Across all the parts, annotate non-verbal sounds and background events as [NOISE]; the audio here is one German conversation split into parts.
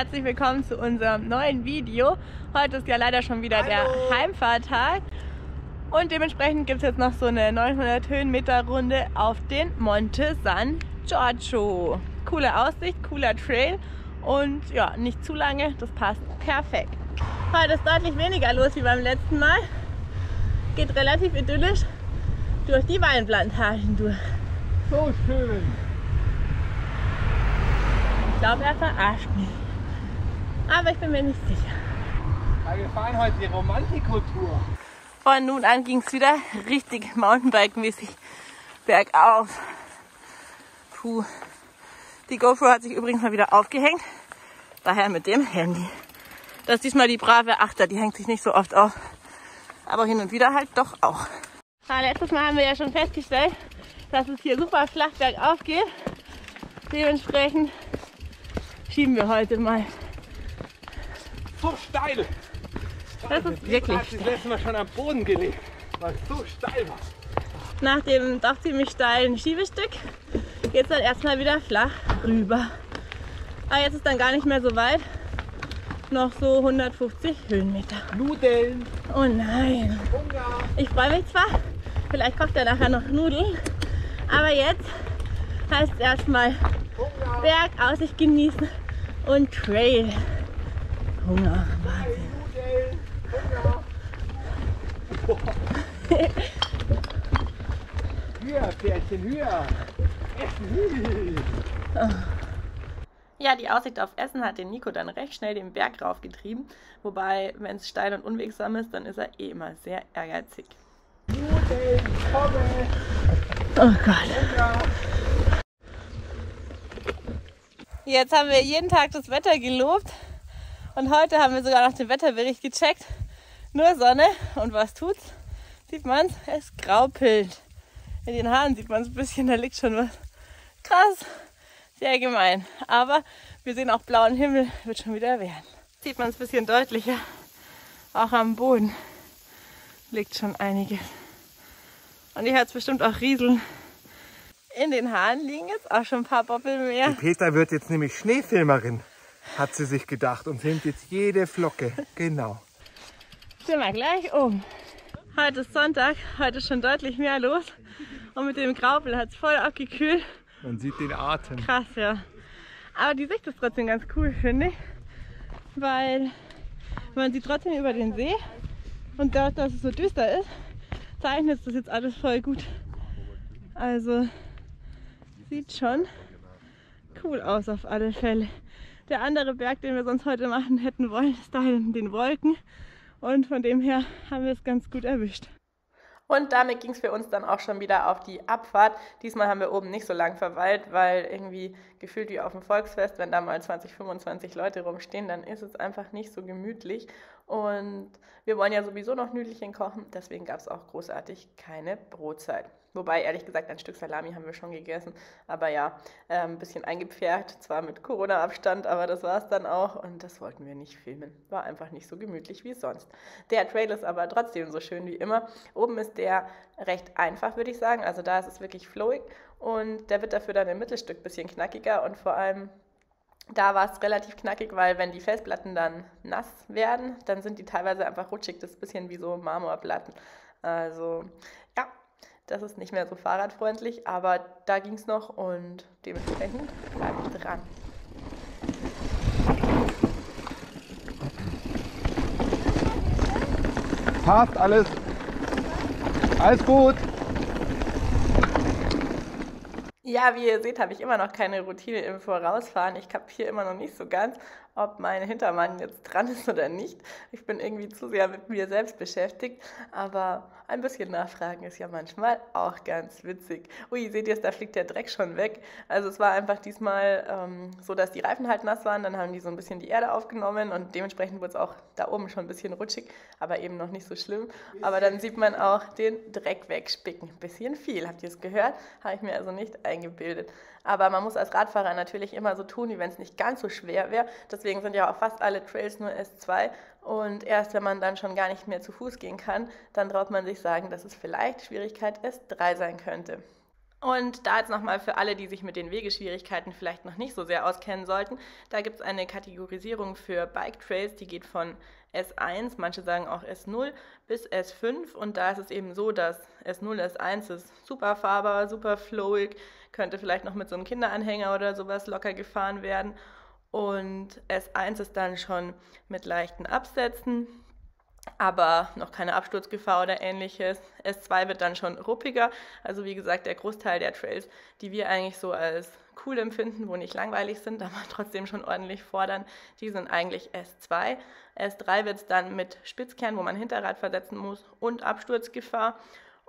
herzlich willkommen zu unserem neuen Video. Heute ist ja leider schon wieder Hallo. der Heimfahrtag und dementsprechend gibt es jetzt noch so eine 900 Höhenmeter Runde auf den Monte San Giorgio. Coole Aussicht, cooler Trail und ja, nicht zu lange, das passt perfekt. Heute ist deutlich weniger los wie beim letzten Mal. Geht relativ idyllisch durch die Weinplantagen durch. So schön. Ich glaube, er verarscht mich. Aber ich bin mir nicht sicher. Ja, wir fahren heute die Romantikotour. Von nun an ging es wieder richtig Mountainbike-mäßig bergauf. Puh. Die GoPro hat sich übrigens mal wieder aufgehängt. Daher mit dem Handy. Das ist diesmal die brave Achter, die hängt sich nicht so oft auf. Aber hin und wieder halt doch auch. Ja, letztes Mal haben wir ja schon festgestellt, dass es hier super flach bergauf geht. Dementsprechend schieben wir heute mal. So steil! Das ist wirklich steil. Das letzte Mal schon am Boden gelegt, weil es so steil war. Nach dem doch ziemlich steilen Schiebestück geht es dann erstmal wieder flach rüber. Aber jetzt ist dann gar nicht mehr so weit. Noch so 150 Höhenmeter. Nudeln! Oh nein! Hunger! Ich freue mich zwar, vielleicht kocht er nachher noch Nudeln, aber jetzt heißt es erstmal Bergaussicht genießen und Trail. Hunger. Höher, Pferdchen, höher. Essen. Ja, die Aussicht auf Essen hat den Nico dann recht schnell den Berg raufgetrieben. Wobei, wenn es steil und unwegsam ist, dann ist er eh immer sehr ehrgeizig. Oh Gott. Jetzt haben wir jeden Tag das Wetter gelobt und heute haben wir sogar noch den Wetterbericht gecheckt. Nur Sonne und was tut's? Sieht man's? Es graupelt. In den Haaren sieht man es ein bisschen, da liegt schon was. Krass, sehr gemein. Aber wir sehen auch blauen Himmel, wird schon wieder werden. Sieht man es ein bisschen deutlicher. Auch am Boden liegt schon einiges. Und ihr hört es bestimmt auch rieseln. In den Haaren liegen jetzt auch schon ein paar Boppel mehr. Die Peter wird jetzt nämlich Schneefilmerin, hat sie sich gedacht und filmt jetzt jede Flocke. Genau. Sind wir gleich oben. Heute ist Sonntag, heute ist schon deutlich mehr los. Und mit dem Graupel hat es voll abgekühlt. Man sieht den Atem. Krass, ja. Aber die Sicht ist trotzdem ganz cool, finde ich. Weil man sieht trotzdem über den See. Und dadurch, dass es so düster ist, zeichnet das jetzt alles voll gut. Also sieht schon cool aus auf alle Fälle. Der andere Berg, den wir sonst heute machen hätten wollen, ist da in den Wolken. Und von dem her haben wir es ganz gut erwischt. Und damit ging es für uns dann auch schon wieder auf die Abfahrt. Diesmal haben wir oben nicht so lang verweilt, weil irgendwie gefühlt wie auf dem Volksfest, wenn da mal 20, 25 Leute rumstehen, dann ist es einfach nicht so gemütlich. Und wir wollen ja sowieso noch Nüdelchen kochen, deswegen gab es auch großartig keine Brotzeit. Wobei, ehrlich gesagt, ein Stück Salami haben wir schon gegessen. Aber ja, äh, ein bisschen eingepfercht, zwar mit Corona-Abstand, aber das war es dann auch. Und das wollten wir nicht filmen. War einfach nicht so gemütlich wie sonst. Der Trail ist aber trotzdem so schön wie immer. Oben ist der recht einfach, würde ich sagen. Also da ist es wirklich flowig. Und der wird dafür dann im Mittelstück ein bisschen knackiger und vor allem da war es relativ knackig, weil wenn die Felsplatten dann nass werden, dann sind die teilweise einfach rutschig. Das ist ein bisschen wie so Marmorplatten. Also ja, das ist nicht mehr so fahrradfreundlich, aber da ging es noch und dementsprechend bleibe ich dran. Passt alles. Alles gut. Ja, wie ihr seht, habe ich immer noch keine Routine im Vorausfahren. Ich kapiere immer noch nicht so ganz, ob mein Hintermann jetzt dran ist oder nicht. Ich bin irgendwie zu sehr mit mir selbst beschäftigt, aber ein bisschen nachfragen ist ja manchmal auch ganz witzig. Ui, seht ihr es, da fliegt der Dreck schon weg. Also es war einfach diesmal ähm, so, dass die Reifen halt nass waren, dann haben die so ein bisschen die Erde aufgenommen und dementsprechend wurde es auch da oben schon ein bisschen rutschig, aber eben noch nicht so schlimm. Aber dann sieht man auch den Dreck wegspicken. Ein bisschen viel, habt ihr es gehört? Habe ich mir also nicht eingebildet. Aber man muss als Radfahrer natürlich immer so tun, wie wenn es nicht ganz so schwer wäre. Deswegen sind ja auch fast alle Trails nur S2. Und erst wenn man dann schon gar nicht mehr zu Fuß gehen kann, dann traut man sich sagen, dass es vielleicht Schwierigkeit S3 sein könnte. Und da jetzt nochmal für alle, die sich mit den Wegeschwierigkeiten vielleicht noch nicht so sehr auskennen sollten, da gibt es eine Kategorisierung für Bike Trails, die geht von S1, manche sagen auch S0 bis S5 und da ist es eben so, dass S0, S1 ist super fahrbar, super flowig, könnte vielleicht noch mit so einem Kinderanhänger oder sowas locker gefahren werden und S1 ist dann schon mit leichten Absätzen, aber noch keine Absturzgefahr oder ähnliches. S2 wird dann schon ruppiger. Also wie gesagt, der Großteil der Trails, die wir eigentlich so als cool empfinden, wo nicht langweilig sind, aber trotzdem schon ordentlich fordern, die sind eigentlich S2. S3 wird es dann mit Spitzkern, wo man Hinterrad versetzen muss und Absturzgefahr.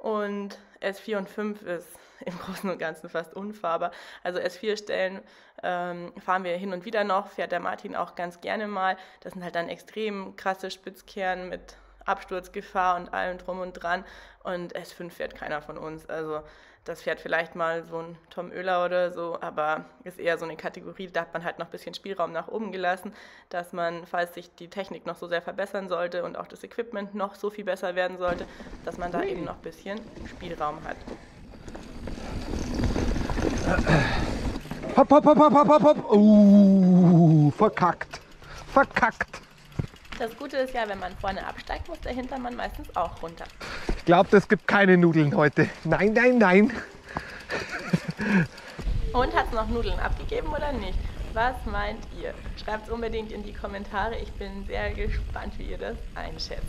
Und S4 und 5 ist [LAUGHS] im Großen und Ganzen fast unfahrbar. Also S4-Stellen ähm, fahren wir hin und wieder noch, fährt der Martin auch ganz gerne mal. Das sind halt dann extrem krasse Spitzkehren mit Absturzgefahr und allem drum und dran. Und S5 fährt keiner von uns. Also das fährt vielleicht mal so ein Tom Oehler oder so, aber ist eher so eine Kategorie, da hat man halt noch ein bisschen Spielraum nach oben gelassen, dass man, falls sich die Technik noch so sehr verbessern sollte und auch das Equipment noch so viel besser werden sollte, dass man da eben noch ein bisschen Spielraum hat. Hopp, hopp, hopp, hopp, hopp, hopp, hopp. Uh, verkackt. Verkackt. Das Gute ist ja, wenn man vorne absteigt, muss der Hintermann meistens auch runter. Ich glaube, es gibt keine Nudeln heute. Nein, nein, nein. Und hat es noch Nudeln abgegeben oder nicht? Was meint ihr? Schreibt es unbedingt in die Kommentare. Ich bin sehr gespannt, wie ihr das einschätzt.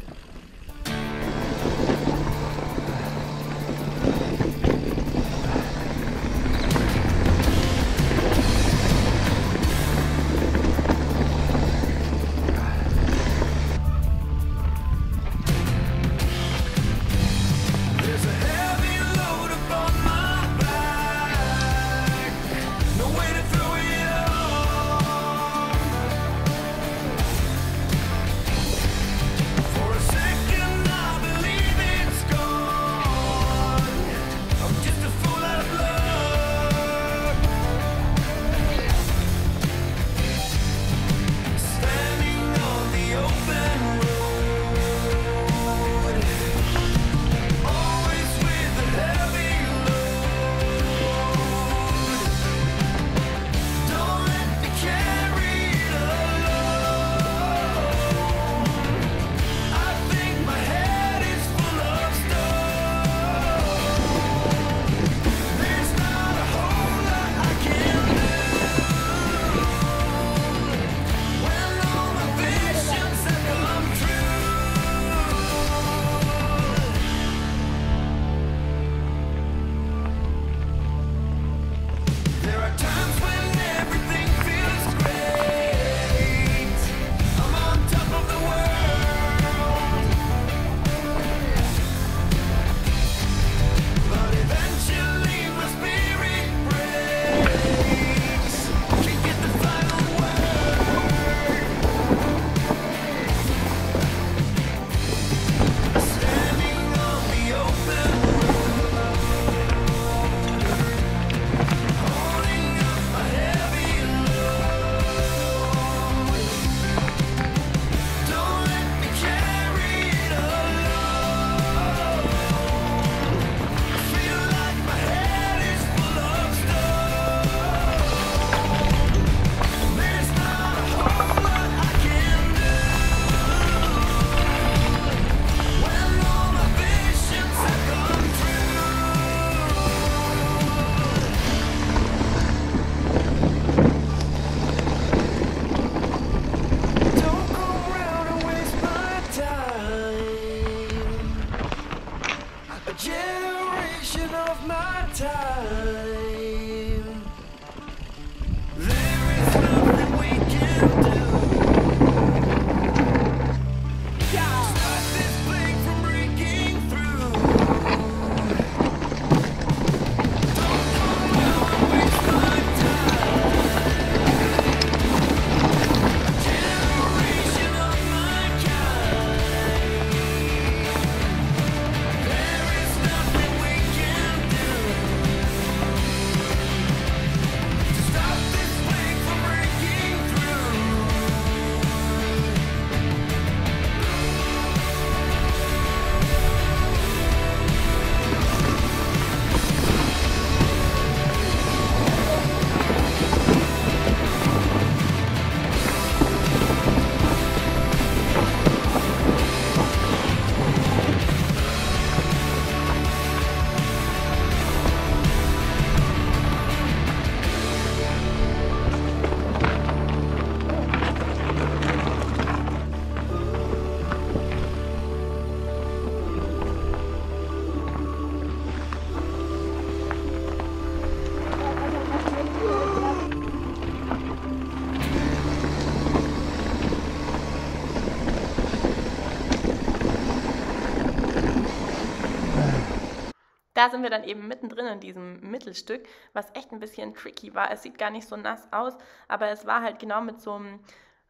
Da sind wir dann eben mittendrin in diesem Mittelstück, was echt ein bisschen tricky war. Es sieht gar nicht so nass aus, aber es war halt genau mit so einem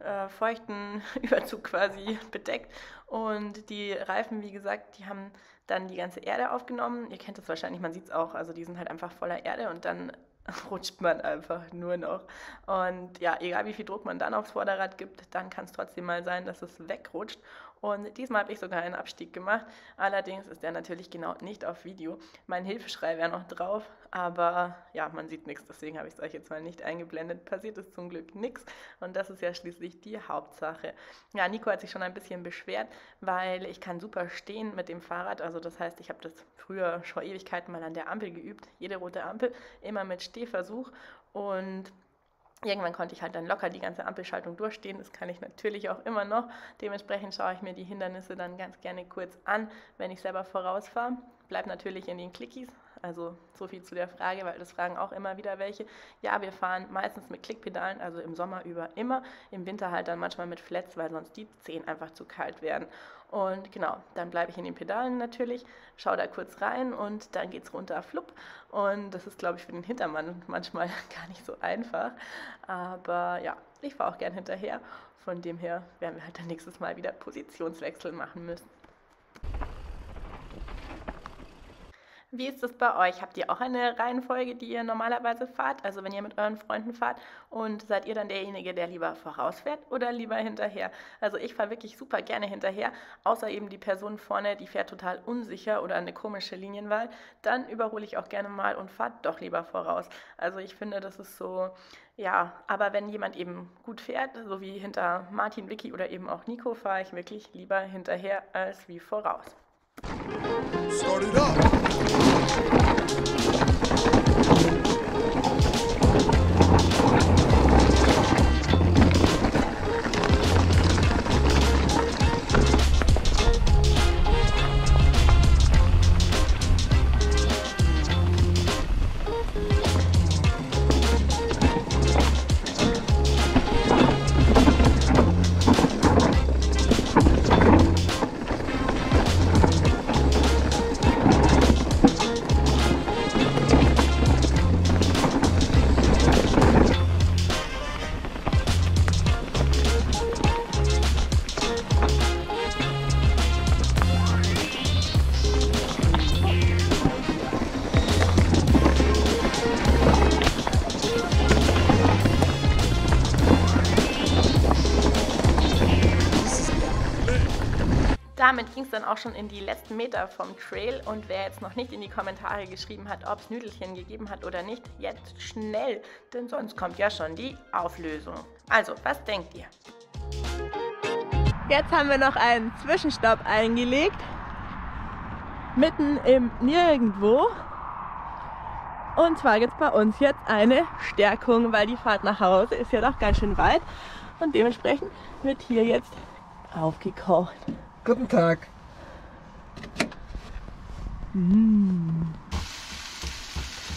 äh, feuchten [LAUGHS] Überzug quasi bedeckt. Und die Reifen, wie gesagt, die haben dann die ganze Erde aufgenommen. Ihr kennt das wahrscheinlich, man sieht es auch. Also die sind halt einfach voller Erde und dann [LAUGHS] rutscht man einfach nur noch. Und ja, egal wie viel Druck man dann aufs Vorderrad gibt, dann kann es trotzdem mal sein, dass es wegrutscht. Und diesmal habe ich sogar einen Abstieg gemacht. Allerdings ist der natürlich genau nicht auf Video. Mein Hilfeschrei wäre noch drauf, aber ja, man sieht nichts. Deswegen habe ich es euch jetzt mal nicht eingeblendet. Passiert ist zum Glück nichts. Und das ist ja schließlich die Hauptsache. Ja, Nico hat sich schon ein bisschen beschwert, weil ich kann super stehen mit dem Fahrrad. Also das heißt, ich habe das früher schon Ewigkeiten mal an der Ampel geübt. Jede rote Ampel, immer mit Stehversuch. Und Irgendwann konnte ich halt dann locker die ganze Ampelschaltung durchstehen. Das kann ich natürlich auch immer noch. Dementsprechend schaue ich mir die Hindernisse dann ganz gerne kurz an, wenn ich selber vorausfahre. Bleib natürlich in den Clickies. Also so viel zu der Frage, weil das fragen auch immer wieder welche. Ja, wir fahren meistens mit Klickpedalen, also im Sommer über immer. Im Winter halt dann manchmal mit Flats, weil sonst die Zehen einfach zu kalt werden. Und genau, dann bleibe ich in den Pedalen natürlich, schaue da kurz rein und dann geht es runter, flupp. Und das ist, glaube ich, für den Hintermann manchmal [LAUGHS] gar nicht so einfach. Aber ja, ich fahre auch gern hinterher. Von dem her werden wir halt dann nächstes Mal wieder Positionswechsel machen müssen. Wie ist das bei euch? Habt ihr auch eine Reihenfolge, die ihr normalerweise fahrt? Also wenn ihr mit euren Freunden fahrt und seid ihr dann derjenige, der lieber vorausfährt oder lieber hinterher? Also ich fahre wirklich super gerne hinterher, außer eben die Person vorne, die fährt total unsicher oder eine komische Linienwahl. Dann überhole ich auch gerne mal und fahre doch lieber voraus. Also ich finde, das ist so, ja, aber wenn jemand eben gut fährt, so wie hinter Martin, Vicky oder eben auch Nico, fahre ich wirklich lieber hinterher als wie voraus. Start it up. Damit ging es dann auch schon in die letzten Meter vom Trail und wer jetzt noch nicht in die Kommentare geschrieben hat, ob es Nüdelchen gegeben hat oder nicht, jetzt schnell, denn sonst kommt ja schon die Auflösung. Also, was denkt ihr? Jetzt haben wir noch einen Zwischenstopp eingelegt, mitten im Nirgendwo. Und zwar gibt es bei uns jetzt eine Stärkung, weil die Fahrt nach Hause ist ja doch ganz schön weit und dementsprechend wird hier jetzt aufgekocht. Guten Tag.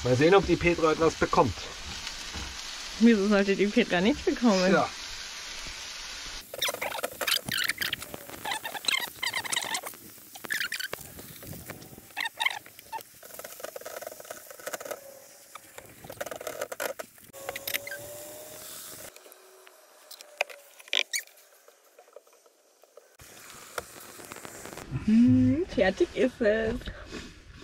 Mal sehen, ob die Petra etwas bekommt. Wieso sollte die Petra nichts bekommen? Ja. Fertig ist es.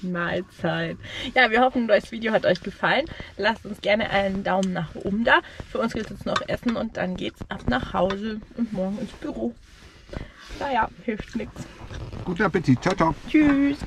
Mahlzeit. Ja, wir hoffen, das Video hat euch gefallen. Lasst uns gerne einen Daumen nach oben da. Für uns gibt es jetzt noch Essen und dann geht's ab nach Hause und morgen ins Büro. Naja, hilft nichts. Guten Appetit. Ciao, ciao. Tschüss.